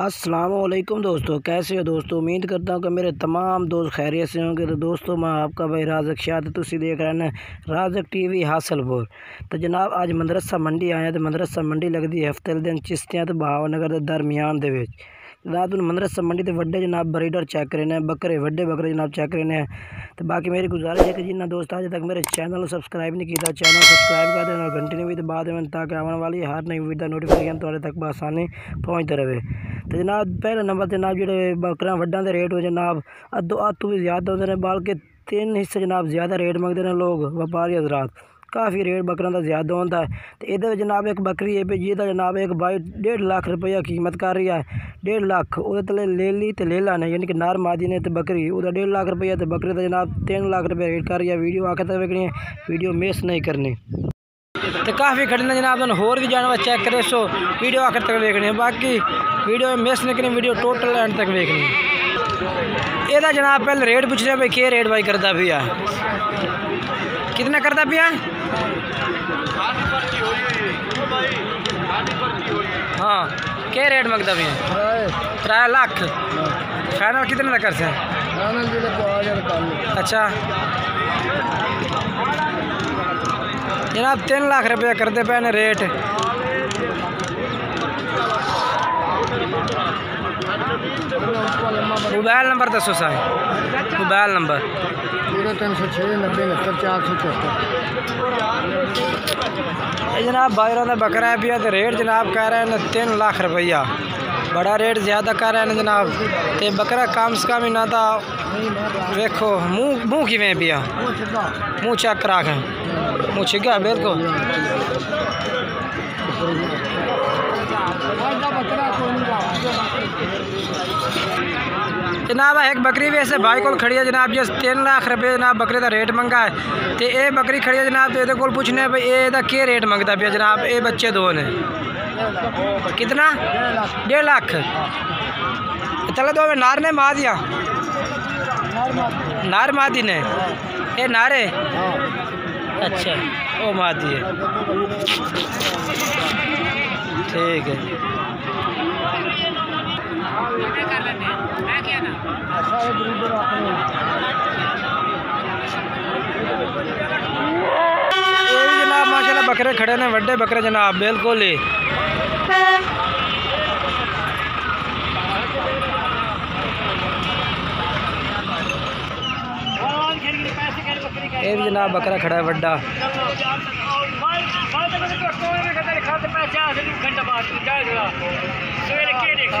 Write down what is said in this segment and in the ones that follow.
السلام علیکم دوستو، کیسے ہو دوستو؟ امید کرتا ہوں کہ میرے تمام دوست خیریت سے ہوں گے۔ تو دوستو، میں آپ کا بھائی رازق شاہ تسی دیکھ رہے ہیں، رازق ٹی وی حاصل پور۔ تو جناب، آج مدرسہ منڈی آیا تو مدرسہ منڈی لگتی ہے ہفتے دن چشتیاں تو بہاو نگر کے درمیان دے وچ۔ جناب تم مدرسہ منڈی تے وڈے جناب بریڈر چیک کرنے ہیں بکرے، وڈے بکرے جناب چیک کرنے ہیں تو باقی میری گزارش ہے کہ جنہ دوست آج تک میرے چینل سبسکرائب نہیں کیتا چینل سبسکرائب کر دینا اور گھنٹی نے بھی تو بعد میں تاکہ آنے والی ہر نئی ویڈیو نوٹیفیکیشن تھوڑے تک بآسانی پہنچتے رہے۔ تو جناب پہلے نمبر جناب جڑے بکرا وڈاں دے ریٹ ہو جناب، ادو اتو بھی زیادہ ہوتے ہیں بلکہ تین حصے جناب زیادہ ریٹ منگتے ہیں لوگ، وپاری حضرات۔ کافی ریٹ بکرا دا زیادہ ہوتا ہے۔ تو یہ جناب ایک بکری ہے پہ جی جناب ایک بائی ڈیڑھ لاکھ روپیہ قیمت کر رہی ہے۔ ڈیڑھ لاکھ وہ تلے لے لی تو لے لانے یعنی کہ نار مادی نے تو بکری وہ ڈیڑھ لاکھ روپیہ تو بکری دا جناب تین لاکھ روپیہ ریٹ کر رہی ہے۔ ویڈیو آخر تک ویکنی ہے، ویڈیو میس نہیں کرنی۔ تو کافی کھڑنا جناب تمہیں ہور بھی جانور چیک کرے، سو ویڈیو آخر تک ویکنی ہے۔ باقی ویڈیو مس نہیں کرنی، ویڈیو ٹوٹل اینڈ تک ویکنی یہ جناب پہلے ریٹ پوچھ رہے ہیں بھائی کیا ریٹ بھائی کرتا پیا کتنا کرتا پیا ہاں کیا ریٹ منگتا پیا تر لاکھ۔ فائنل کتنے تک کر سے اچھا۔ جناب، تین لاکھ روپیہ کرتے پے نے ریٹ۔ موبائل نمبر دسو سر موبائل نمبر زیرو تین سو چھ نبے انہتر چار سو چوہتر جناب باہروں نے بکرا پیا تو ریٹ جناب کہہ رہے ہیں تین لاکھ روپیہ بڑا ریٹ زیادہ کہہ رہے ہیں جناب تے بکرا کم سے کم ہی نہ تھا ویکھو منہ منہ کیویں پیا منہ چیک کرا کے منہ چھگا بالکل جناب، ایک بکری بھی ایسے بھائی کو کھڑی ہے جناب جس تین لاکھ روپے جناب بکری کا ریٹ منگا ہے۔ تو یہ بکری کھڑی ہے جناب تو یہ کو پوچھنے بھائی یہ کیا ریٹ منگتا پیا جناب؟ یہ بچے دو نے۔ کتنا؟ ڈیڑھ لاکھ۔ چلے دو نار نے ماں دیا۔ نار ماں دی نے۔ یہ نارے؟ اچھا وہ ماں دی ہے ٹھیک ہے۔ جناب ماشاء اللہ بکرے کھڑے نے وڈے بکرے جناب بالکل ہی یہ بھی جناب بکرا کھڑا ہے وڈا Quem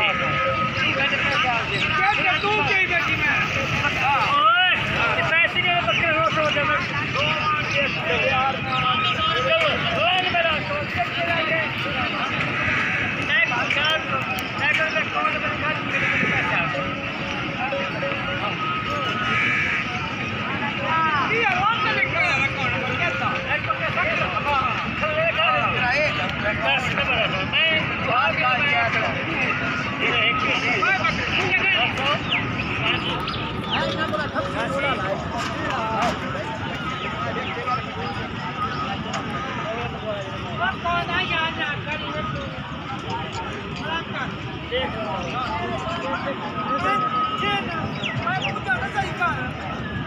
é que 这个，哎，这个，了这一。